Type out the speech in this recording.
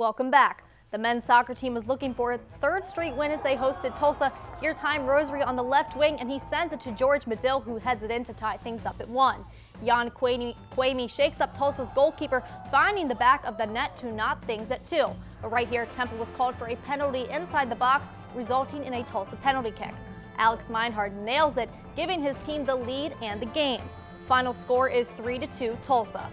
Welcome back. The men's soccer team was looking for its third straight win as they hosted Tulsa. Here's Heim Rosary on the left wing, and he sends it to George Medill, who heads it in to tie things up at one. Jan Kwame shakes up Tulsa's goalkeeper, finding the back of the net to knot things at two. But right here, Temple was called for a penalty inside the box, resulting in a Tulsa penalty kick. Alex Meinhard nails it, giving his team the lead and the game. Final score is 3-2 Tulsa.